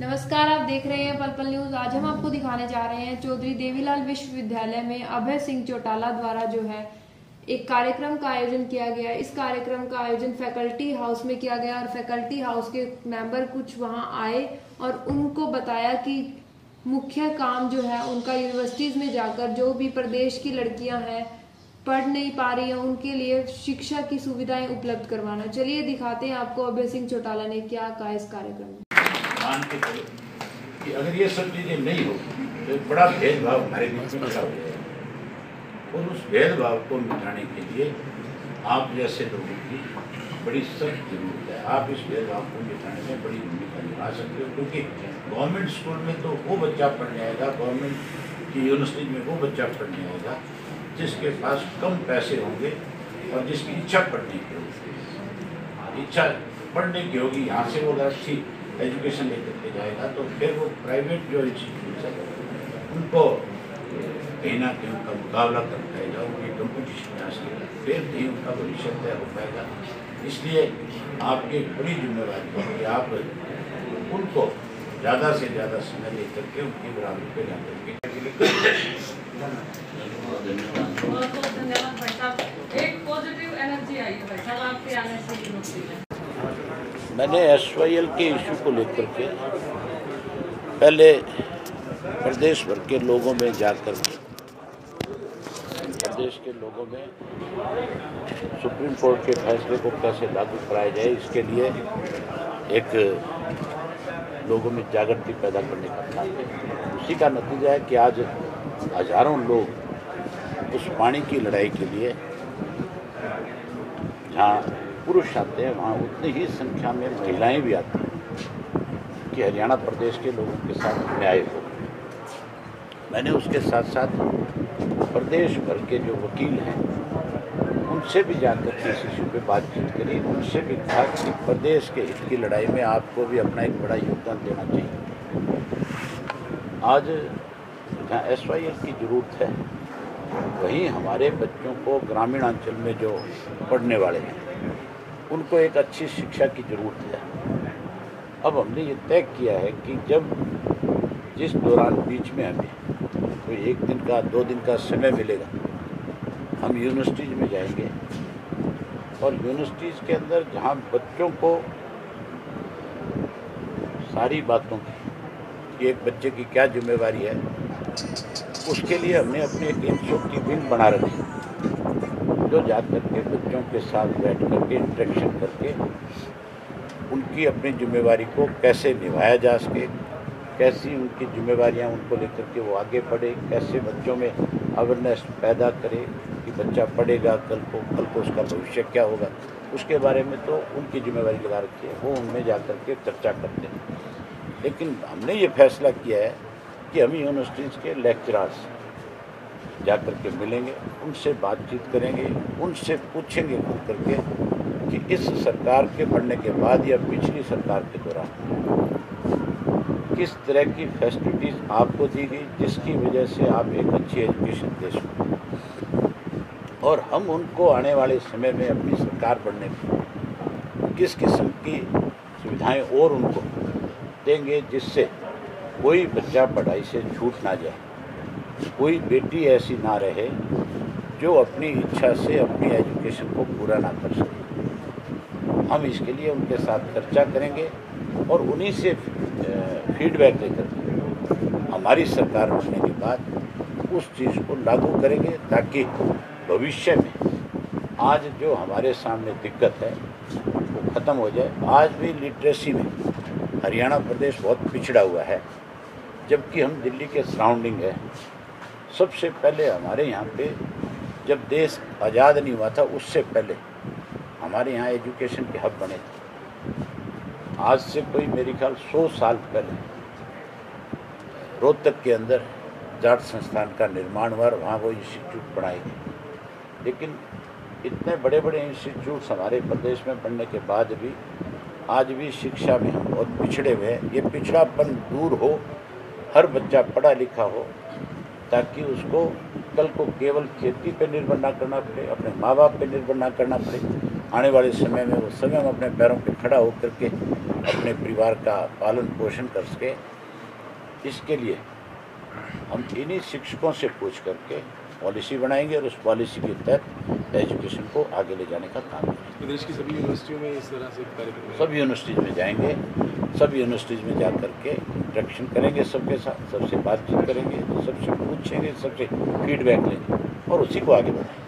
नमस्कार, आप देख रहे हैं पल पल न्यूज़। आज हम आपको दिखाने जा रहे हैं चौधरी देवीलाल विश्वविद्यालय में अभय सिंह चौटाला द्वारा जो है एक कार्यक्रम का आयोजन किया गया। इस कार्यक्रम का आयोजन फैकल्टी हाउस में किया गया और फैकल्टी हाउस के मेंबर कुछ वहाँ आए और उनको बताया कि मुख्य काम जो है उनका यूनिवर्सिटीज में जाकर जो भी प्रदेश की लड़कियाँ हैं, पढ़ नहीं पा रही हैं, उनके लिए शिक्षा की सुविधाएँ उपलब्ध करवाना। चलिए दिखाते हैं आपको अभय सिंह चौटाला ने क्या कहा इस कार्यक्रम में। मान के चलो कि अगर ये सब चीज़ें नहीं हो तो एक बड़ा भेदभाव हमारे बीच में खड़ा हो जाएगा और उस भेदभाव को मिटाने के लिए आप जैसे लोगों की बड़ी सख्त ज़रूरत है। आप इस भेदभाव को मिटाने में बड़ी भूमिका निभा सकते हो, क्योंकि गवर्नमेंट स्कूल में तो वो बच्चा पढ़ने आएगा, गवर्नमेंट की यूनिवर्सिटी में वो बच्चा पढ़ने आएगा, जिसके पास कम पैसे होंगे और जिसकी इच्छा पढ़ने की होगी। इच्छा पढ़ने की होगी, यहाँ से वो अच्छी एजुकेशन लेकर के जाएगा तो फिर वो प्राइवेट जो इंस्टीट्यूट है, उनको कहीं ना कहीं उनका मुकाबला कर पाएगा उनकी कंपटीशन में आ सकेगा फिर भी उनका भविष्य तय हो पाएगा। इसलिए आपकी एक बड़ी जिम्मेवारी है कि आप उनको ज़्यादा से ज़्यादा समय लेकर के उनकी बराबरी पे ला करके धन्यवाद एक पॉजिटिव एनर्जी आई है भाई साहब, आपके आने से मैंने एस के इशू को लेकर के पहले प्रदेश भर के लोगों में जाकर प्रदेश के लोगों में सुप्रीम कोर्ट के फैसले को कैसे लागू कराया जाए, इसके लिए एक लोगों में जागृति पैदा करने का काम उसी का नतीजा है कि आज हज़ारों लोग उस पानी की लड़ाई के लिए जहाँ पुरुष आते हैं, वहाँ उतनी ही संख्या में महिलाएँ भी आती हैं कि हरियाणा प्रदेश के लोगों के साथ न्याय हो। मैंने उसके साथ साथ प्रदेश भर के जो वकील हैं, उनसे भी जाकर के इस इशू पर बातचीत करी। उनसे भी कहा कि प्रदेश के हित की लड़ाई में आपको भी अपना एक बड़ा योगदान देना चाहिए। आज जहाँ एस की ज़रूरत है, वहीं हमारे बच्चों को ग्रामीण अंचल में जो पढ़ने वाले हैं उनको एक अच्छी शिक्षा की ज़रूरत है। अब हमने ये तय किया है कि जब जिस दौरान बीच में हमें कोई एक दिन का, दो दिन का समय मिलेगा। हम यूनिवर्सिटीज़ में जाएँगे। और यूनिवर्सिटीज़ के अंदर जहाँ बच्चों को सारी बातों की, कि एक बच्चे की क्या जिम्मेवारी है, उसके लिए हमने अपने एक इंस्टीट्यूट की विंग बना रखी जो जा करके, बच्चों के साथ बैठ करके इंटरेक्शन करके, उनकी अपनी जिम्मेवारी को कैसे निभाया जा सके, कैसी उनकी जिम्मेवारियाँ उनको लेकर के वो आगे बढ़े, कैसे बच्चों में अवेयरनेस पैदा करे कि बच्चा पढ़ेगा, कल को कल को उसका भविष्य क्या होगा, उसके बारे में तो उनकी जिम्मेवारी लगा रखी है, वो उनमें जा कर के चर्चा करते हैं। लेकिन हमने ये फैसला किया है कि हम यूनिवर्सिटीज़ के लेक्चरार्स जा कर के मिलेंगे, उनसे बातचीत करेंगे, उनसे पूछेंगे खुद करके कि इस सरकार के बढ़ने के बाद या पिछली सरकार के दौरान किस तरह की फैसिलिटीज़ आपको दी गई, जिसकी वजह से आप एक अच्छी एजुकेशन दे सको। और हम उनको आने वाले समय में अपनी सरकार बढ़ने में किस किस्म की सुविधाएँ और उनको देंगे, जिससे कोई बच्चा पढ़ाई से छूट ना जाए। कोई बेटी ऐसी ना रहे जो अपनी इच्छा से अपनी एजुकेशन को पूरा ना कर सके। हम इसके लिए उनके साथ चर्चा करेंगे और उन्हीं से फीडबैक लेकर हमारी सरकार बनने के बाद उस चीज़ को लागू करेंगे ताकि भविष्य में आज जो हमारे सामने दिक्कत है, वो ख़त्म हो जाए। आज भी लिटरेसी में हरियाणा प्रदेश बहुत पिछड़ा हुआ है, जबकि हम दिल्ली के सराउंडिंग है। सबसे पहले हमारे यहाँ पे जब देश आज़ाद नहीं हुआ था, उससे पहले हमारे यहाँ एजुकेशन के हब बने थे। आज से कोई मेरे ख्याल सौ साल पहले रोहतक के अंदर जाट संस्थान का निर्माण हुआ और वहाँ वो इंस्टीट्यूट बनाए गए। लेकिन इतने बड़े बड़े इंस्टीट्यूट हमारे प्रदेश में बनने के बाद भी आज भी शिक्षा में हम बहुत पिछड़े हुए हैं। ये पिछड़ापन दूर हो, हर बच्चा पढ़ा लिखा हो ताकि उसको कल को केवल खेती पे निर्भर ना करना पड़े अपने माँ बाप पे निर्भर ना करना पड़े। आने वाले समय में वो समय में अपने पैरों पे खड़ा होकर के अपने परिवार का पालन पोषण कर सके। इसके लिए हम इन्हीं शिक्षकों से पूछ करके पॉलिसी बनाएँगे और उस पॉलिसी के तहत एजुकेशन को आगे ले जाने का काम करेंगे। प्रदेश की सभी यूनिवर्सिटियों में इस तरह से कार्यक्रम सब यूनिवर्सिटीज़ में जाएँगे। सब यूनिवर्सिटीज़ में जा करके इंट्रैक्शन करेंगे सबके साथ, सबसे बातचीत करेंगे, सबसे पूछेंगे, सबसे फीडबैक लेंगे और उसी को आगे बढ़ाएँगे।